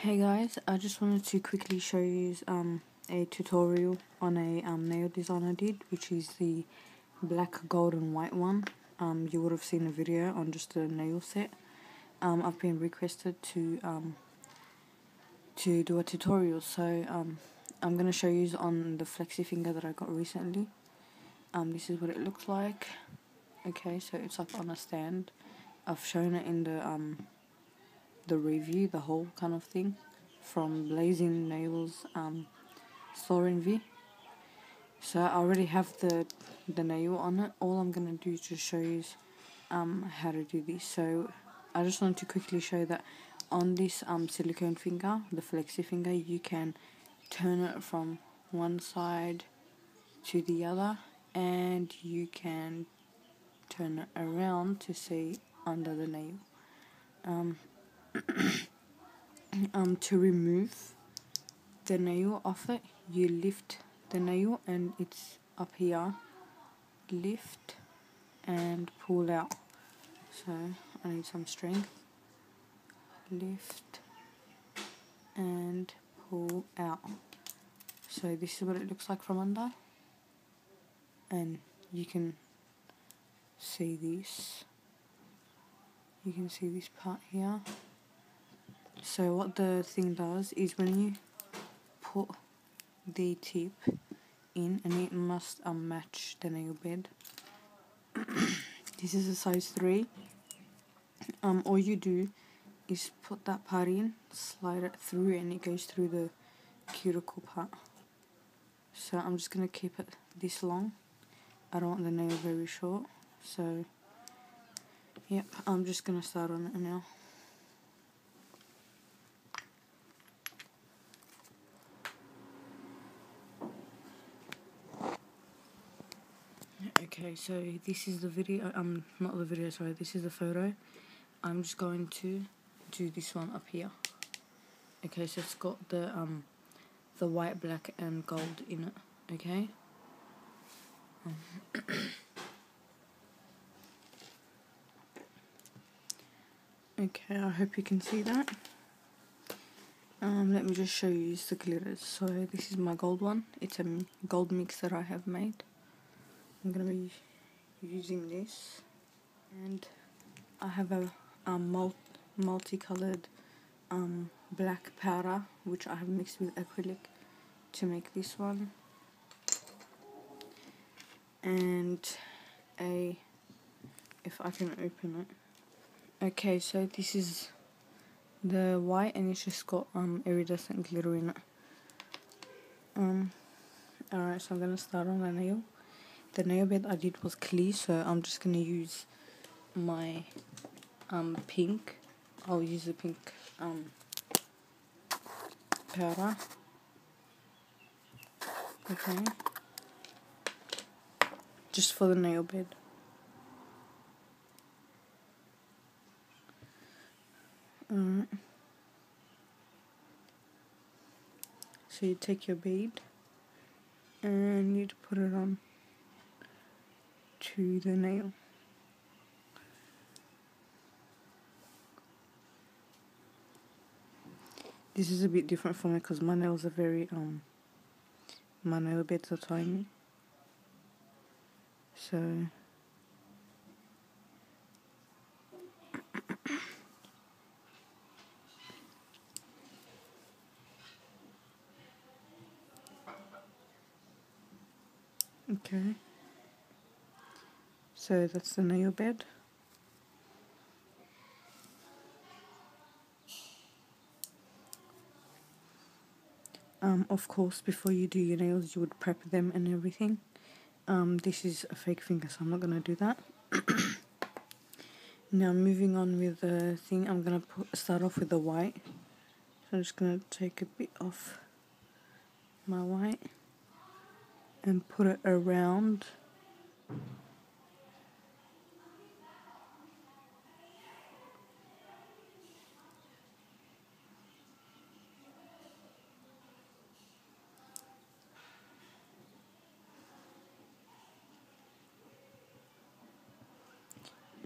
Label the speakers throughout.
Speaker 1: Hey guys, I just wanted to quickly show you um, a tutorial on a um, nail design I did, which is the black, gold and white one. Um, you would have seen a video on just a nail set. Um, I've been requested to um, to do a tutorial, so um, I'm going to show you on the flexi finger that I got recently. Um, this is what it looks like. Okay, so it's up on a stand. I've shown it in the um, the review, the whole kind of thing, from Blazing Nails um, Storenvy. So I already have the the nail on it. All I'm gonna do is just show you um, how to do this. So I just want to quickly show that on this um, silicone finger, the flexi finger, you can turn it from one side to the other and you can turn it around to see under the nail. Um, um, to remove the nail off it, you lift the nail and it's up here. Lift and pull out. So I need some strength. Lift and pull out. So this is what it looks like from under. And you can see this. You can see this part here. So what the thing does is when you put the tip in and it must um, match the nail bed. this is a size 3. Um, all you do is put that part in, slide it through and it goes through the cuticle part. So I'm just going to keep it this long. I don't want the nail very short. So, yep, I'm just going to start on it now. Okay, so this is the video, um, not the video, sorry, this is the photo. I'm just going to do this one up here. Okay, so it's got the, um, the white, black and gold in it, okay? Um, okay, I hope you can see that. Um, let me just show you the glitters. So this is my gold one. It's a gold mix that I have made. I'm gonna be using this. And I have a, a mul multicolored um, black powder which I have mixed with acrylic to make this one. And a if I can open it. Okay so this is the white and it's just got um, iridescent glitter in it. Um alright so I'm gonna start on the nail the nail bed I did was clear so I'm just gonna use my um, pink. I'll use the pink um, powder. Okay. Just for the nail bed. Alright. So you take your bead and you put it on to the nail. This is a bit different for me because my nails are very, um, my nail beds are tiny. So, okay. So that's the nail bed. Um, of course, before you do your nails, you would prep them and everything. Um, this is a fake finger, so I'm not going to do that. now, moving on with the thing, I'm going to start off with the white. So I'm just going to take a bit off my white and put it around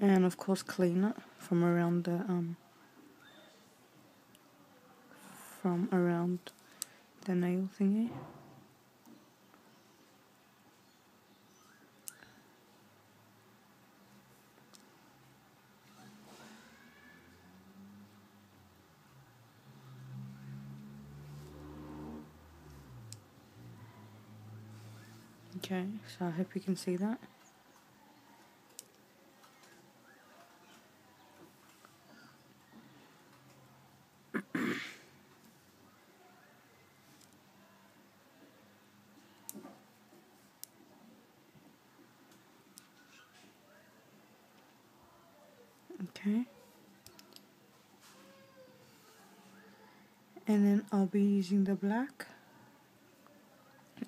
Speaker 1: and of course clean it from around the um, from around the nail thingy. Okay, so I hope you can see that. Okay. And then I'll be using the black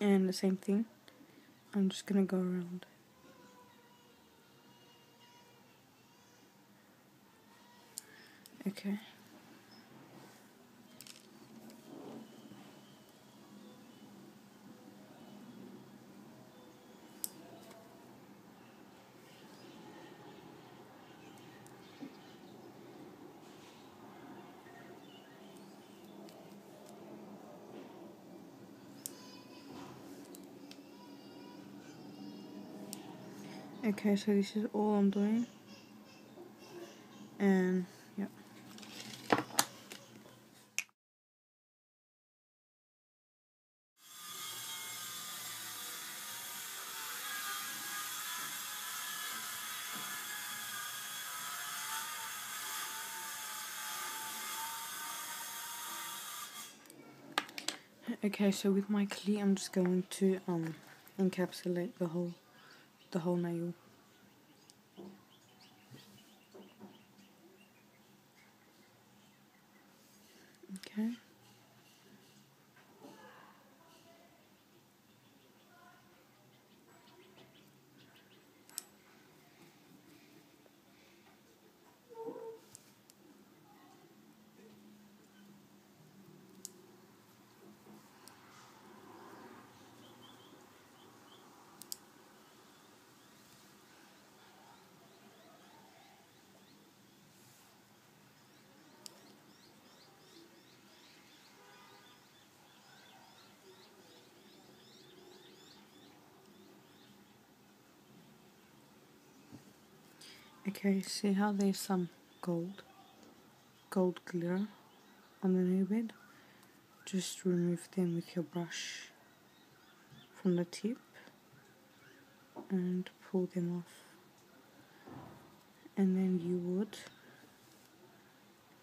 Speaker 1: and the same thing. I'm just gonna go around. Okay. Okay, so this is all I'm doing. And yeah. Okay, so with my clay, I'm just going to um encapsulate the whole the whole nail. Okay. Okay, see how there's some gold, gold glitter on the nail bed? Just remove them with your brush from the tip and pull them off. And then you would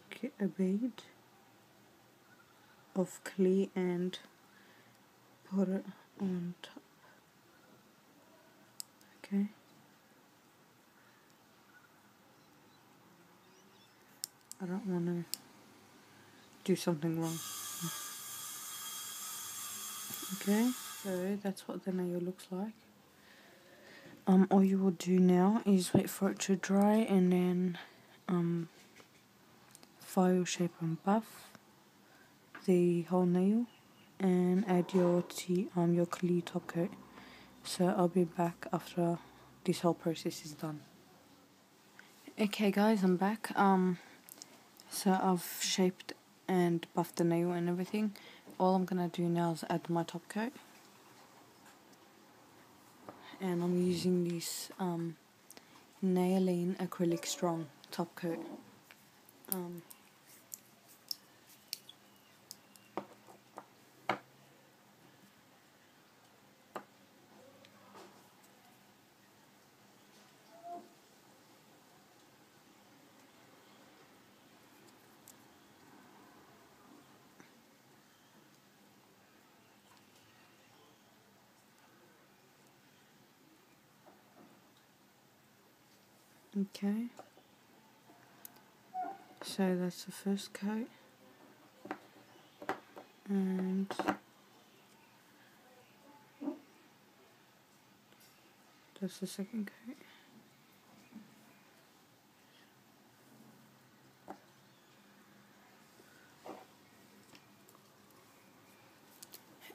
Speaker 1: get a bead of clay and put it on top. Okay. I don't want to do something wrong. Okay, so that's what the nail looks like. Um, all you will do now is wait for it to dry and then um, file shape and buff the whole nail and add your tea, um, your clay top coat. So I'll be back after this whole process is done. Okay guys, I'm back. Um, so I've shaped and buffed the nail and everything. All I'm gonna do now is add my top coat. And I'm using this um, Nailing Acrylic Strong top coat. Um, Okay. So that's the first coat. And that's the second coat.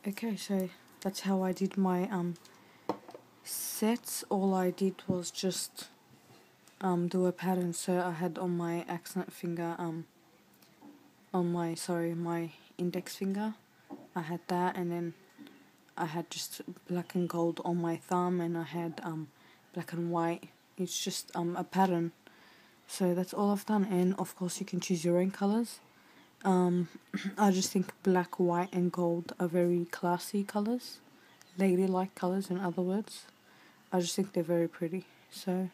Speaker 1: Okay, so that's how I did my um sets. All I did was just um, do a pattern so I had on my accent finger um, on my sorry my index finger. I had that and then I had just black and gold on my thumb and I had um black and white. It's just um a pattern. So that's all I've done and of course you can choose your own colors. Um I just think black white and gold are very classy colors ladylike colors in other words. I just think they're very pretty. So